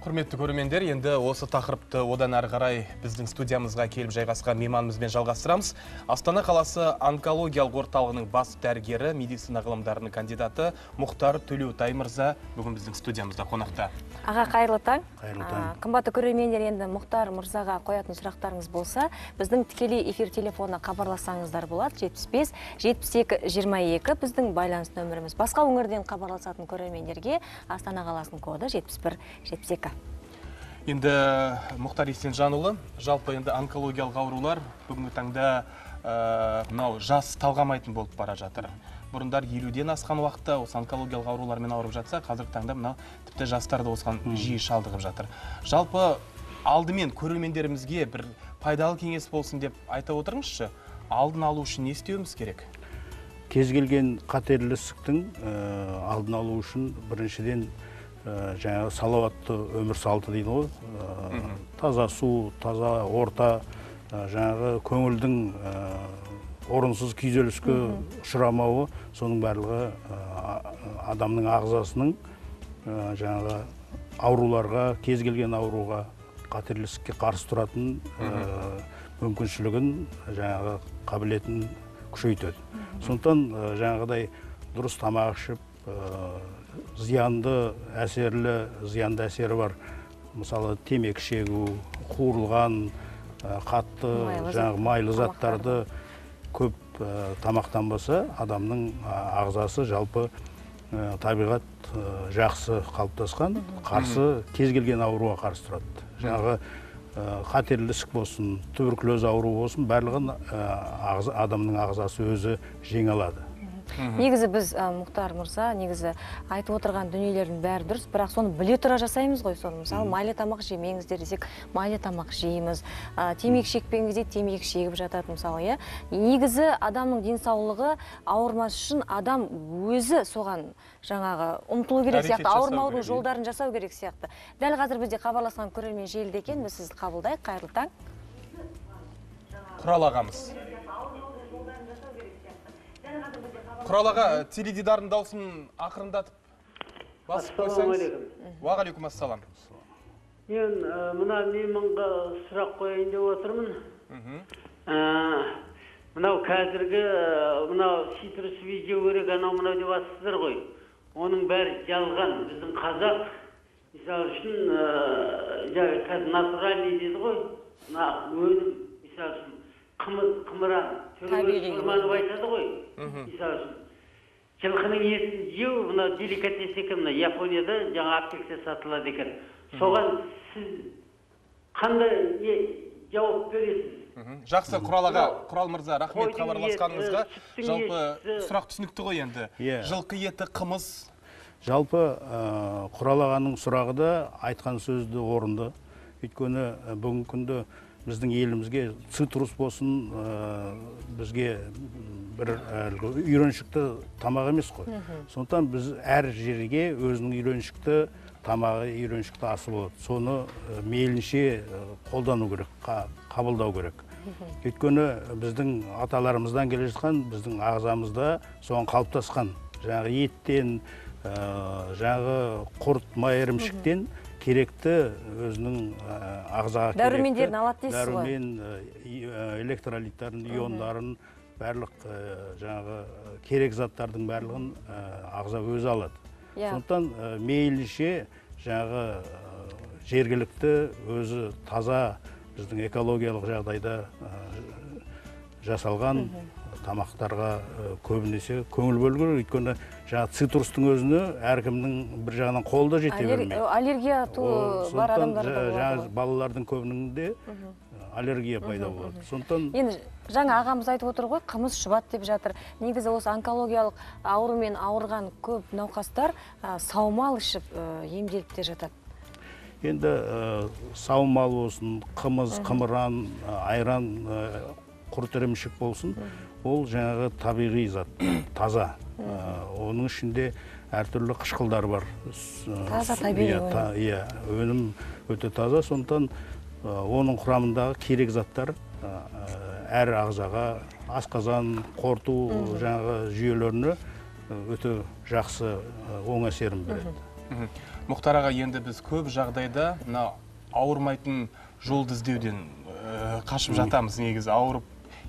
құрметті көрермендер енді осы тақырыпты одан әрі қарай біздің студиямызға келіп жайғасқан мейманымызбен жалғастырамыз. Астана қаласы онкологиялық орталығының бас дәрігері медицина ғылымдарының кандидаты мұхтар төлеутай мырза бүгін біздің студиямызда қонақта. Аға қайырлы таң. Қайырлы таң. Қымбатты көрермендер енді мұхтар мырзаға қоятын сұрақтарыңыз болса біздің тікелей эфир телефонына хабарлассаңыздар болады. 75 72 22 біздің байланыс нөміріміз. Басқа өңірден хабарласатын көрермендерге астана қаласының коды 71 72 енді мұхтар есенжанұлы жалпы енді онкологиялық аурулар бүгінгі таңда ә, мынау жас талғамайтын болып бара жатыр. Бұрындар елуден асқан уақытта осы онкологиялық аурулармен ауырып жатса қазіргі таңда мынау тіпті жастар да осыған жиі шалдығып жатыр. Жалпы алдымен көрермендерімізге бір пайдалы кеңес болсын деп айта отырыңызшы. Алдын алу үшін не істеуіміз керек? Кез келген қатерлі ісіктің ә, алдын алу үшін біріншіден жаңағы салауатты өмір салты дейді ғой. Ә, таза су таза орта ә, жаңағы көңілдің орынсыз күйзеліске ұшырамауы соның барлығы адамның ағзасының жаңағы ауруларға кез келген ауруға қатерлі ісікке қарсы тұратын мүмкіншілігін жаңағы қабілетін күшейтеді. Сондықтан жаңағыдай дұрыс тамақ ішіп зиянды әсерлі зиянды әсері бар. Мысалы темекі шегу қуырылған ә, қатты жаңағы майлы заттарды көп ә, тамақтанбаса адамның ағзасы жалпы ә, табиғат ә, жақсы қалыптасқан қарсы кез келген ауруға қарсы тұрады. Жаңағы қатерлі ісік болсын туберкулез ауруы болсын барлығын адамның ағзасы өзі жеңе алады. Негізі біз ә, мұхтар мырза негізі айтып отырған дүниелердің бәрі дұрыс бірақ соны біле тұра жасаймыз ғой. Соны мысалы майлы тамақ жемеңіздер десек майлы тамақ жейміз. Ә, темекі шекпеңіз дейді темекі шегіп жатады мысалы иә. Негізі адамның денсаулығы ауырмас үшін адам өзі соған жаңағы ұмтылу керек сияқты ауырмаудың иә. жолдарын жасау керек сияқты. Дәл қазір бізде хабарласқан көрермен желіде екен. Біз сізді қабылдайық. Қайырлы таң. Құрал ағамыз. Құрал аға теледидардың дауысын ақырындатып басып қойсаңыз. уағалейкум ассалам мен ә, мына мейманға сұрақ қояйын деп отырмын. Ә, мынау қазіргі мынау цитрусовый жеу керек анау мынау деп жатсыздар ғой. Оның бәрі жалған. Біздің қазақ мысалы үшін жаңағы қазір натуральный дейді ғой. Мына өнім мысалы үшін қымыз қымыран шорманов айтады ғой. Мысалы үшін. Жылқының етін жеу мына деликатес екен мына японияда жаңа аптекте сатылады екен. Соған сіз қандай жауап бересіз? Жақсы құрал аға. Құрал мырза рахмет хабарласқаныңызға. жалпы сұрақ түсінікті ғой енді. Иә. жылқы еті қымыз. Жалпы ә, құрал ағаның сұрағы да айтқан сөзді орынды. Өйткені бүгінгі күнде біздің елімізге цитрус болсын ә, бізге бір әлгі үйреншікті тамақ емес қой. Сондықтан біз әр жерге өзінің үйреншікті тамағы үйреншікті асы болады. Соны ә, мейлінше ә, қолдану керек қа- қабылдау керек. Өйткені біздің аталарымыздан келе жатқан біздің ағзамызда соған қалыптасқан. Жаңағы еттен ә, жаңағы құрт май ірімшіктен керекті өзінің ағзаға Дәрумендерін алады дейсіз ғой. дәрумен электролиттарын иондарын барлық жаңағы керек заттардың барлығын ағза өзі алады Иә. сондықтан мейлінше жаңағы жергілікті өзі таза біздің экологиялық жағдайда жасалған тамақтарға ә, көбінесе көңіл бөлу керек өйткені жаңағы цитрустың өзіне әркімнің бір жағынан қолы да жете бермейді. аллергия бар адамдар жаңағы балалардың көбінің де аллергия пайда болады. сондықтан енді жаңа ағамыз айтып отыр ғой қымыз шұбат деп жатыр. Негізі осы онкологиялық аурумен ауырған көп науқастар ә, саумал ішіп ә, емделіп те жатады. Енді ә, сау мал болсын қымыз қымыран ә, айран құрт ірімшік болсын ол жаңағы табиғи зат таза. Ә, оның ішінде әртүрлі қышқылдар бар. Ә, Таза, с- табиғи иә, та- иә өнім өте таза. Сондықтан ә, оның құрамындағы керек заттар ә, ә, әр ағзаға асқазан қорыту жаңағы жүйелеріне ә, өте жақсы ә, оң әсерін береді. Мұхтар аға енді біз көп жағдайда мына ауырмайтын жолды іздеуден қашып жатамыз негізі. Ауырып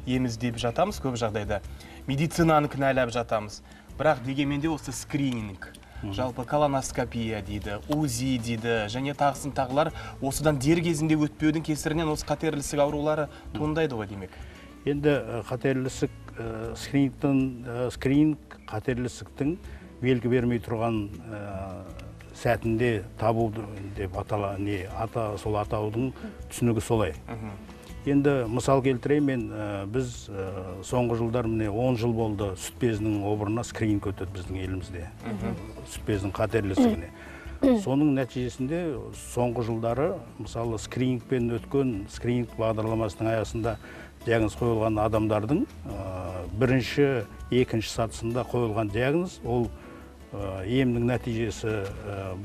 ем іздеп жатамыз көп жағдайда. Медицинаны кінәлап жатамыз. Бірақ дегенмен де осы скрининг жалпы колоноскопия дейді узи дейді және тағысын тағылар осыдан дер кезінде өтпеудің кесірінен осы қатерлі ісік аурулары туындайды ғой демек. Енді қатерлі ісік скринингтің скрининг қатерлі ісіктің белгі бермей тұрған сәтінде табу деп атала не ата сол атаудың түсінігі солай. Енді мысал келтірейін мен э, біз э, соңғы жылдар міне 10 жыл болды сүт безінің обырына скрининг өтеді біздің елімізде. Сүт безінің қатерлі ісігіне соның нәтижесінде соңғы жылдары мысалы скринингпен өткен скрининг бағдарламасының аясында диагноз қойылған адамдардың э, бірінші екінші сатысында қойылған диагноз ол емнің нәтижесі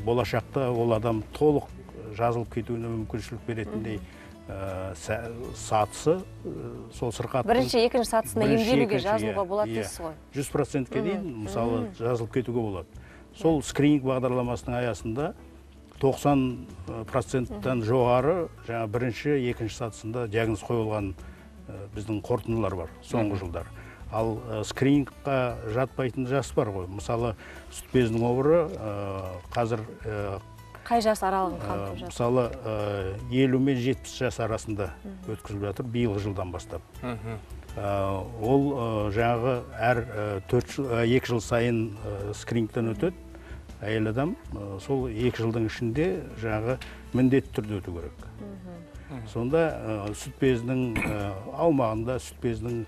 болашақта ол адам толық жазылып кетуіне мүмкіншілік беретіндей сатысы э, сол сырқаттың бірінші екінші сатысында бірінші, емделуге жазылуға иә, болады иә. дейсіз ғой. Жүз процентке дейін мысалы жазылып кетуге болады. Сол скрининг бағдарламасының аясында 90 проценттен жоғары жаңа бірінші екінші сатысында диагноз қойылған э, біздің қорытындылар бар соңғы жылдар. Ал э, скринингқа жатпайтын жас бар ғой. Мысалы сүт безінің обыры э, қазір э, қай жас аралығын Ә, қамтып жатыр? мысалы ә, елу мен жетпіс жас арасында өткізіліп жатыр биылғы жылдан бастап. Ә, ол жаңағы әр төрт жыл екі жыл сайын скринингтен өтеді. Әйел адам сол екі жылдың ішінде жаңағы міндетті түрде өту керек. Сонда сүт безінің аумағында сүт безінің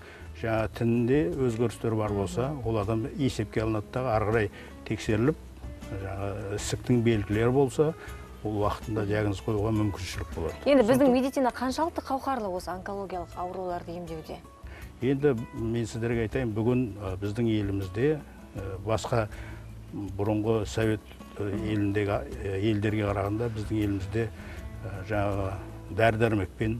жаңағы тінінде өзгерістер бар болса ол адам есепке алынады дағы ары қарай тексеріліп жаңағы ісіктің белгілері болса ол уақытында диагноз қоюға мүмкіншілік болады. Енді біздің медицина қаншалықты қауқарлы осы онкологиялық ауруларды емдеуде? Енді мен сіздерге айтайын бүгін біздің елімізде басқа бұрынғы совет еліндегі елдерге қарағанда біздің елімізде жаңағы дәрі дәрмекпен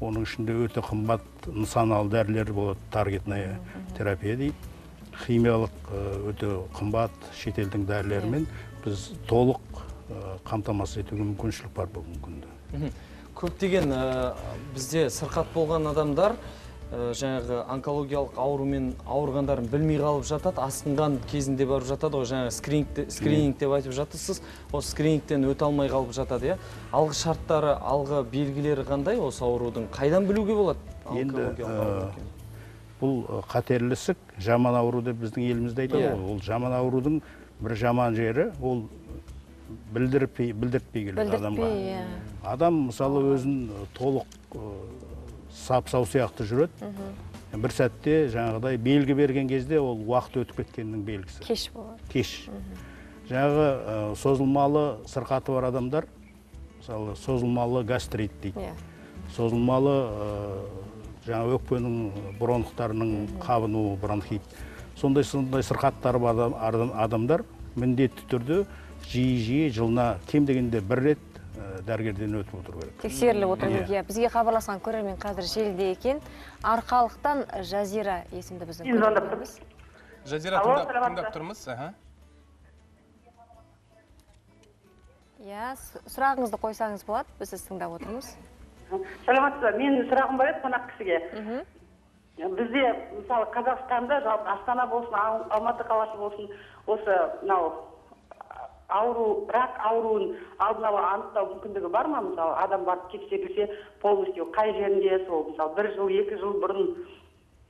оның ішінде өте қымбат нысаналы дәрілер болады таргетная терапия дейді. Химиялық ә, өте қымбат шетелдің дәрілерімен біз толық ә, қамтамасыз етуге мүмкіншілік бар бүгінгі күнде көптеген ә, бізде сырқат болған адамдар ә, жаңағы онкологиялық аурумен ауырғандарын білмей қалып жатады асқынған кезінде барып жатады ғой жаңағы скрининг, скрининг деп айтып жатырсыз. Осы скринингтен өте алмай қалып жатады иә. Алғы шарттары алғы белгілері қандай осы аурудың? Қайдан білуге болады Енді, бұл қатерлі ісік жаман ауру деп біздің елімізде айтады Иә. ғой. Ол жаман аурудың бір жаман жері ол білдірпей білдіртпей келеді адамға. иә. Адам мысалы өзін толық сап сау сияқты жүреді. Бір сәтте жаңағыдай белгі берген кезде ол уақыт өтіп кеткенінің белгісі. Кеш болады. Кеш. Жаңағы созылмалы сырқаты бар адамдар мысалы созылмалы гастрит дейді. Иә. Созылмалы жаңа өкпенің бронхтарының қабынуы бронхит. Сондай сондай сырқаттары бар адам- адам- адамдар міндетті түрде жиі жиі жылына кем дегенде бір рет ә, дәрігерден өтіп отыру керек. Тексеріліп отыру керек Иә. бізге хабарласқан көрермен қазір желіде екен. Арқалықтан жазира есімді біздің Мен звондап көрерменіміз. жазира тыңдап, тұрмыз. Аха. иә сұрағыңызды қойсаңыз болады. Біз сізді тыңдап отырмыз. Саламатсыз ба менің сұрағым бар еді қонақ кісіге. Бізде мысалы қазақстанда жалпы астана болсын Ал- алматы қаласы болсын осы мынау ауру рак ауруын алдын ала анықтау мүмкіндігі бар ма? Мысалы адам барып тексерілсе полностью қай жерінде сол мысалы бір жыл екі жыл бұрын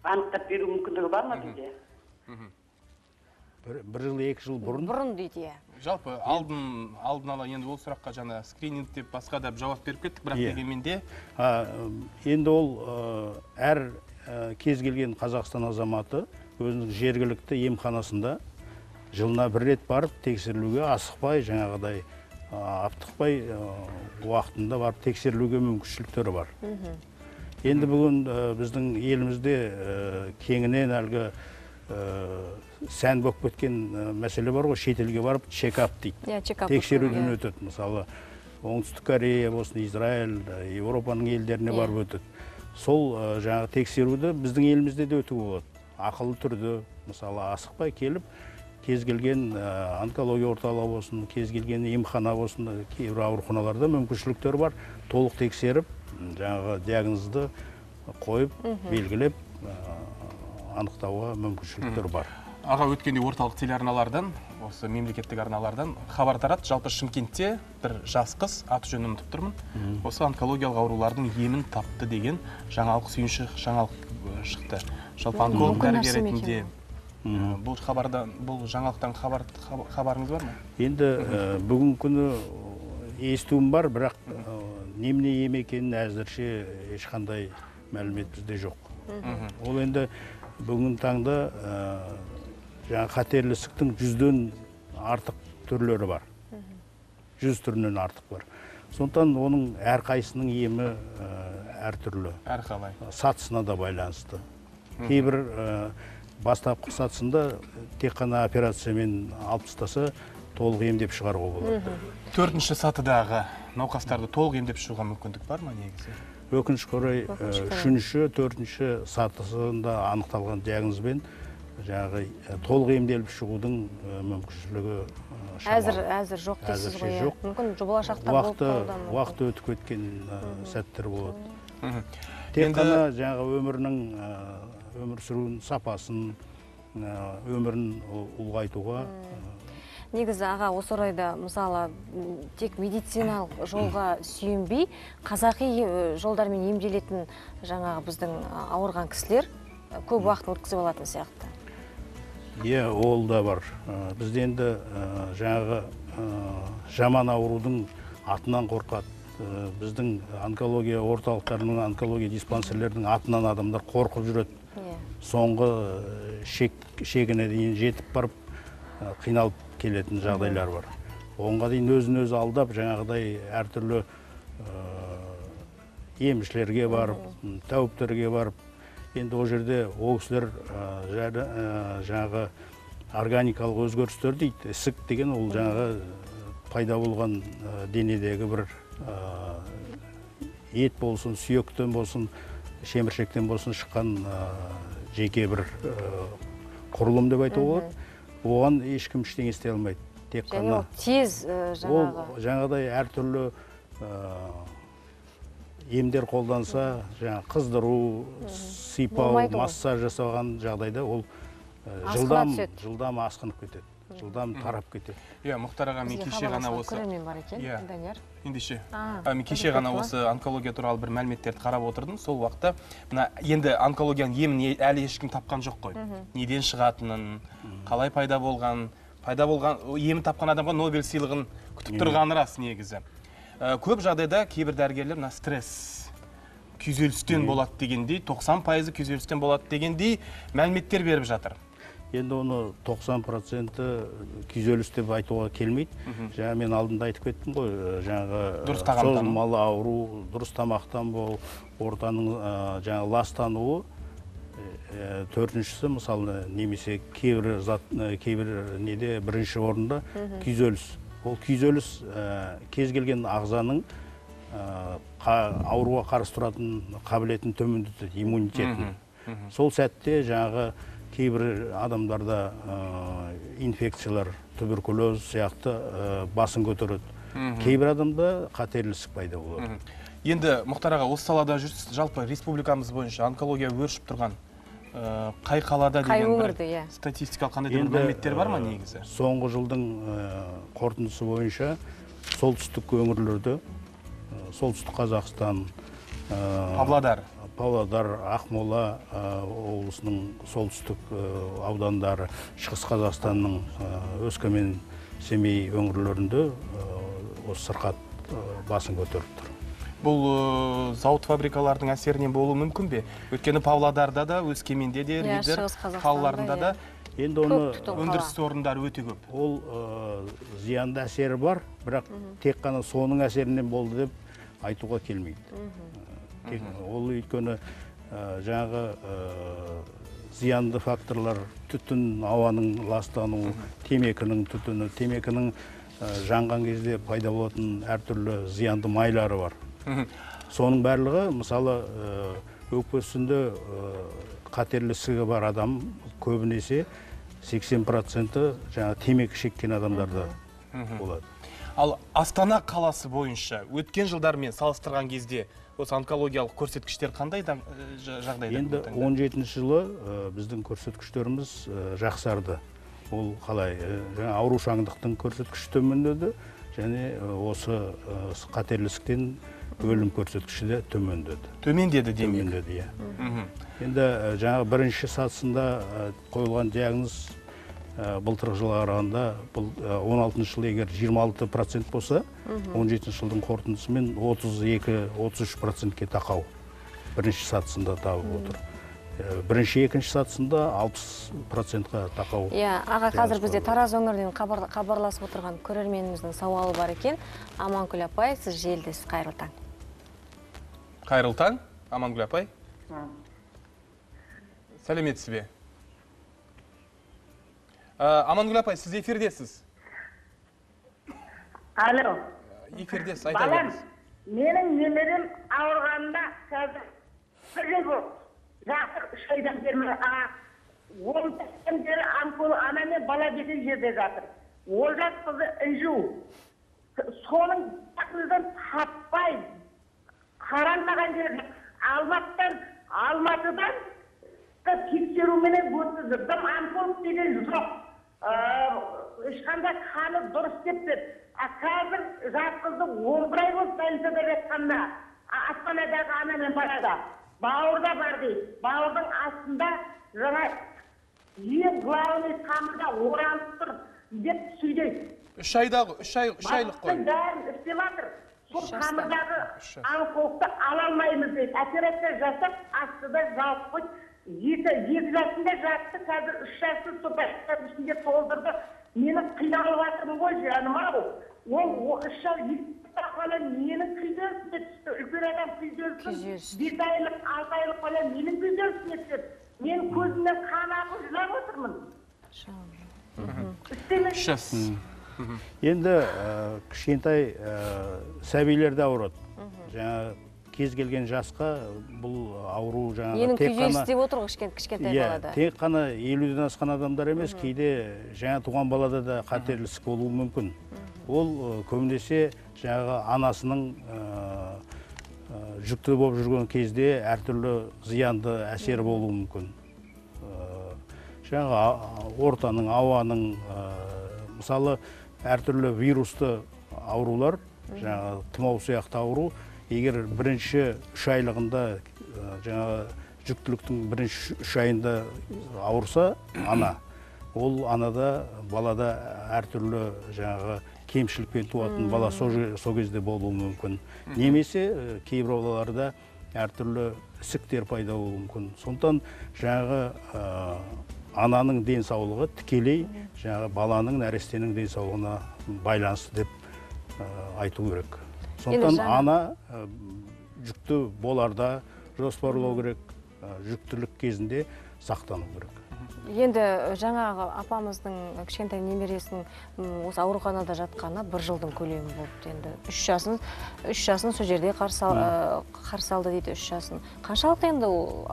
анықтап беру мүмкіндігі бар ма бізде? Бір, бір жыл екі жыл бұрын? Бұрын дейді иә. Жалпы алдын алдын ала енді ол сұраққа жаңа скрининг деп басқа да жауап беріп кеттік бірақ Иә. дегенмен де А, енді ол әр ә, кез келген қазақстан азаматы өзінің жергілікті емханасында жылына бір рет барып тексерілуге асықпай жаңағыдай аптықпай уақытында барып тексерілуге мүмкіншіліктері бар енді бүгін ә, біздің елімізде ә, кеңінен әлгі сән болып кеткен ә, мәселе бар ғой шетелге барып чекап дейді. Иә чекап тексеруден иә. өтеді мысалы оңтүстік корея болсын израиль э, европаның елдеріне Иә. барып өтеді. Сол э, жаңағы тексеруді біздің елімізде де өтуге болады. Ақылы түрде мысалы асықпай келіп кез келген онкология орталығы болсын кез келген емхана болсын кейбір ауруханаларда мүмкіншіліктер бар. Толық тексеріп жаңағы диагнозды қойып белгілеп анықтауға мүмкіншіліктер бар. Аға өткенде орталық телеарналардан осы мемлекеттік арналардан хабар тарады жалпы шымкентте бір жас қыз аты жөнін ұмытып тұрмын. Осы онкологиялық аурулардың емін тапты деген жаңалық сүйінші жаңалық шықты. Жалпы онколог дәрігер ретінде бұл хабардан бұл жаңалықтан хабар хаб- хабарыңыз бар ма? Енді ә, бүгінгі күні естуім бар бірақ ә, немене ем екенін әзірше ешқандай мәлімет бізде жоқ. Ол енді бүгінгі таңда ә, жаңағы қатерлі ісіктің жүзден артық түрлері бар. Жүз түрінен артық бар. Сондықтан оның әрқайсының емі ә, әртүрлі. Әрқалай. Сатысына да байланысты. Кейбір бастапқы сатысында тек қана операциямен алып тастаса толық емдеп шығаруға болады. Төртінші сатыдағы науқастарды толық емдеп шығуға мүмкіндік бар ма негізі? Өкінішке орай Өкінішке орай. үшінші төртінші сатысында анықталған диагнозбен жаңағы ә, толық емделіп шығудың ә, мүмкіншілігі әзір әзір жоқ дейсіз Әзірше ғой иә. жоқ. мүмкін болашақта уақыты уақыт өтіп кеткен сәттер болады тек қана жаңағы өмірінің өмір сүруінің сапасын өмірін ұлғайтуға негізі аға осы орайда мысалы тек медициналық жолға сүйенбей қазақи жолдармен емделетін жаңағы біздің ауырған кісілер көп уақыт өткізіп алатын сияқты. Иә ол да бар. Ә, бізде енді ә, жаңағы ә, жаман аурудың атынан қорқады. Біздің онкология орталықтарының онкология диспансерлерінің атынан адамдар қорқып жүреді. Иә соңғы шек, шегіне дейін жетіп барып қиналып келетін жағдайлар бар. Оңға дейін өзін өзі алдап жаңағыдай әртүрлі ә, емшілерге барып тәуіптерге барып енді ол жерде ол кісілер жәрі- ә, жаңағы органикалық өзгерістер дейді ісік деген ол жаңағы пайда болған денедегі бір ет болсын сүйектен болсын шеміршектен болсын шыққан жеке бір құрылым деп айтуға болады. Оған ешкім ештеңе істей алмайды. Тек және қана ол тез жаңағы ол жаңағыдай әртүрлі емдер қолданса жаңағы қыздыру сипау массаж жасаған жағдайда ол жылдам жылдам асқынып кетеді. Жылдам тарап кетеді. Иә мұхтар аға мен кеше ғана осы көрермен бар екен Иә. данияр. Ендеше. Мен кеше ғана осы онкология туралы бір мәліметтерді қарап отырдым. Сол уақытта мына енді онкологияның емін әлі ешкім тапқан жоқ қой. Неден шығатынын қалай пайда болған пайда болған емін тапқан адамға нобель сыйлығын күтіп тұрғаны рас негізі. Ә, көп жағдайда кейбір дәрігерлер мына стресс күйзелістен болады дегендей 90 пайызы күйзелістен болады дегендей мәліметтер беріп жатыр. Енді оны 90 проценті күйзеліс деп айтуға келмейді. Жаңа мен алдында айтып кеттім ғой жаңағы Дұрыс созылмалы ауру дұрыс тамақтанбау ортаның ә, жаңағы ластануы ә, төртіншісі мысалы немесе кейбір зат ә, кейбір неде бірінші орында күйзеліс. Ол күйзеліс ә, кез келген ағзаның ә, қа- ауруға қарсы тұратын қабілетін төмендетеді иммунитетін сол сәтте жаңағы кейбір адамдарда ә, инфекциялар туберкулез сияқты ә, басын көтереді. Кейбір адамда қатерлі ісік пайда болады. Енді мұхтар аға осы салада жүрсіз. Жалпы республикамыз бойынша онкология өршіп тұрған ә, қай қалада Қай деген өңірде, иә. статистикалық қандай да бір мәліметтер бар ма ә, негізі? соңғы жылдың ә, қорытындысы бойынша солтүстік өңірлерде ә, солтүстік қазақстан ә, павлодар. Павлодар ақмола облысының солтүстік аудандары шығыс қазақстанның өскемен семей өңірлерінде осы сырқат басын көтеріп тұр. Бұл зауыт фабрикалардың әсерінен болуы мүмкін бе? Өйткені павлодарда да өскеменде де Иә, лидер қалаларында да. енді оны өндіріс орындары өте көп. ол ә, зиянды әсері бар бірақ тек қана соның әсерінен болды деп айтуға келмейді. Ол өйткені жаңағы зиянды факторлар түтін ауаның ластануы темекінің түтіні темекінің жанған кезде пайда болатын әртүрлі зиянды майлары бар. Соның барлығы мысалы өкпесінде қатерлі ісігі бар адам көбінесе сексен проценті жаңағы темекі шеккен адамдарда болады. Ал астана қаласы бойынша өткен жылдармен салыстырған кезде осы онкологиялық көрсеткіштер қандай да- э, жа- жағдайда енді таңда? 17 жылы э, біздің көрсеткіштеріміз э, жақсарды. Ол қалай жаңа аурушаңдықтың көрсеткіші төмендеді және осы қатерлі өлім көрсеткіші де төмендеді. Төмендеді демек? Төмендеді иә. Енді жаңағы бірінші сатысында қойылған диагноз былтырғы жылға қарағанда бұл ә, 16 жылы егер 26 процент болса 17 жылдың қорытындысымен 32-33 процентке тақау бірінші сатысында табып отыр. Ә, бірінші екінші сатысында 60 процентқа тақау иә аға қазір бізде тараз өңірінен хабар- хабарласып отырған көрерменіміздің сауалы бар екен. Аманкүл апай сіз желдесіз қайырлы таң. Қайырлы таң амангүл апай. Сәлеметсіз бе? Амангүл апай сіз эфирдесіз алло эфирдесіз айта балам беріңіз менің немерем ауырғанына қазір бір жыл болды жақсы үш айдан бері он бері онколог ана мен бала деген жерде жатыр олжас қызы інжу соның диагнозын таппай қаралмаған жерде алматыдан алматыдан да тексеруменен дым онколог деген жоқ ешқандай қаны дұрыс деп деді а қазір жас қызды он бір ай болды больницада жатқанына А- астанадағы ана мен балада бауырда бар дейді. Бауырдың астында жаңа ең главный тамырда оралып тұр деп сөйлейді. Үш айдағы үш ай үш айлық қой. Бәрін істеп жатыр. Сол тамырдағы онкологты ала алмаймыз дейді. Операция жасап астыда жауып қойды. Екі екі жасында жатты қазір үш жасты сол больницаның ішінде толтырды менің қиналып жатырмын ғой жаным ау. Ол үш жастағы бала менің күйзелісіме түсті? үлкен адам күйзелсін Күйзеліс. бес айлық алты айлық бала менің күйзелісіме түседі мен көзімнен қан ағып жылап отырмын. Үш жас. Енді кішкентай сәбилер де ауырады. Жаңа кез келген жасқа бұл ауру жаңағы тек қана деп отыр ғой кішкен- кішкентай иә балада. тек қана елуден асқан адамдар емес кейде жаңа туған балада да қатерлі ісік болуы мүмкін. Ол көбінесе жаңағы анасының ә, жүкті болып жүрген кезде әртүрлі зиянды әсері болуы мүмкін. Ә, жаңағы ортаның ауаның ә, мысалы әртүрлі вирусты аурулар жаңағы тұмау сияқты ауру егер бірінші үш айлығында жаңағы жүктіліктің бірінші үш айында ауырса ана ол анада балада әртүрлі жаңағы кемшілікпен туатын бала сол кезде болуы мүмкін. Немесе ә, кейбір балаларда әртүрлі ісіктер пайда болуы мүмкін. Сондықтан жаңағы ә, ананың денсаулығы тікелей жаңағы баланың нәрестенің денсаулығына байланысты деп ә, айту керек. Сондықтан ана ә, жүкті боларда жоспарлау керек ә, жүктілік кезінде сақтану керек. Енді жаңағы апамыздың кішкентай немересінің осы ауруханада жатқанына бір жылдың көлемі болыпты енді үш жасын үш жасын сол жерде қарсы ал- қарсы алды дейді үш жасын. Қаншалықты енді ол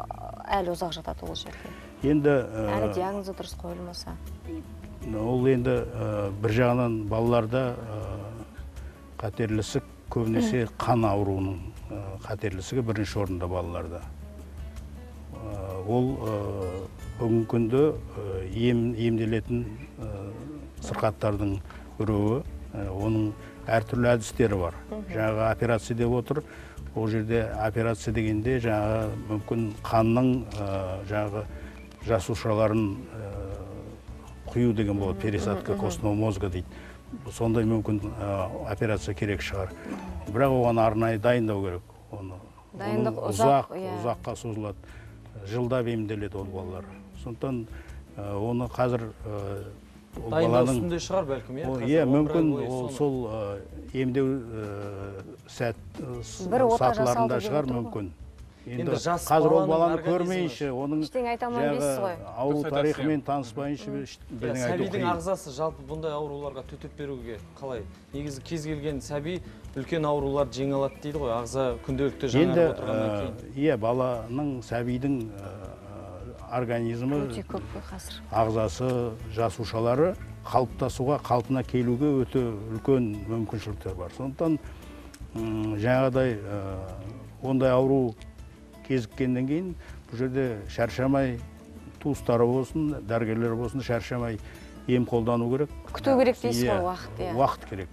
әлі ұзақ жатады ол жерде? Енді әлі диагнозы дұрыс қойылмаса. ол енді ә, бір жағынан балаларда ә, қатерлі ісік көбінесе қан ауруының ә, қатерлі ісігі бірінші орында балаларда. Ә, ол ә, бүгінгі күнде ем, емделетін сырқаттардың біреуі оның әртүрлі әдістері бар. Жаңағы операция деп отыр. Ол жерде операция дегенде жаңағы мүмкін қанның жаңағы жасушаларын құю деген болады пересадка костного мозга дейді. Сондай мүмкін ә, операция керек шығар. Бірақ оған арнайы дайындау керек. Оны Дайындық ұзақ, ұзақ иә. ұзаққа созылады. Жылдап емделеді ол балалар. Сондықтан ә, оны қазір ә, ол дайындау баланың үстінде шығар бәлкім иә? Иә мүмкін ол сол ә, емдеу ә, сәт ә, сатыларында шығар мүмкін. Енді жас қазір ол баланы көрмейінше оның Ештеңе айта алмаймын дейсіз жаңағы ғой. ауру тарихымен иә. таныспайынша Иә, бірдеңе сәбидің ағзасы жалпы бұндай ауруларға төтеп беруге қалай? Негізі кез келген сәби үлкен ауруларды жеңе алады дейді ғой. Ағза күнделікті енді жаңарып отырғаннан ә, кейін. иә баланың сәбидің ә, организмі өте көп қой қазір. ағзасы жасушалары қалыптасуға қалпына келуге өте үлкен мүмкіншіліктер бар. Сондықтан м, жаңағыдай ә, ондай ауру кезіккеннен кейін бұл жерде шаршамай туыстары болсын дәрігерлер болсын шаршамай ем қолдану керек. Күту керек дейсіз Иә, ғой уақыт иә. уақыт керек.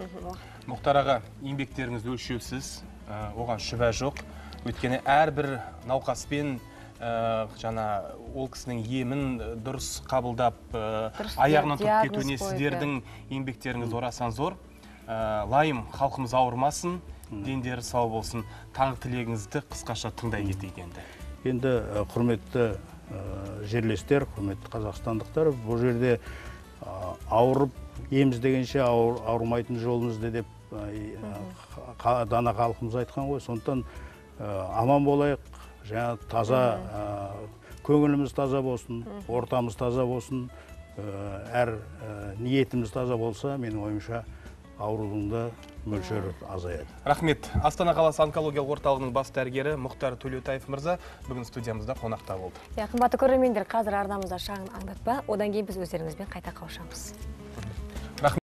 Мұхтар аға еңбектеріңіз өлшеусіз ә, оған шүбә жоқ. Өйткені әрбір науқаспен ә, жаңа ол кісінің емін дұрыс қабылдап ә, аяғынан тұрып кетуіне сіздердің еңбектеріңіз орасан зор. Ә, лайым халқымыз ауырмасын. Дендері сау болсын. Таңғы тілегіңізді қысқаша тыңдай кетейік енді. Енді құрметті жерлестер құрметті қазақстандықтар бұл жерде ауырып ем іздегенше ауыр, ауырмайтын жолын ізде деп дана халқымыз айтқан ғой. Сондықтан ә, аман болайық. Жаңа таза ә, көңіліміз таза болсын ортамыз таза болсын. Ә, әр ә, ниетіміз таза болса менің ойымша аурудың да мөлшері азаяды. Рахмет. Астана қаласы онкологиялық орталығының бас дәрігері мұхтар төлеутаев мырза бүгін студиямызда қонақта болды. Иә қымбатты көрермендер қазір арнамызда шағын аңдатпа. Одан кейін біз өздеріңізбен қайта қауышамыз.